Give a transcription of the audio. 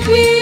yang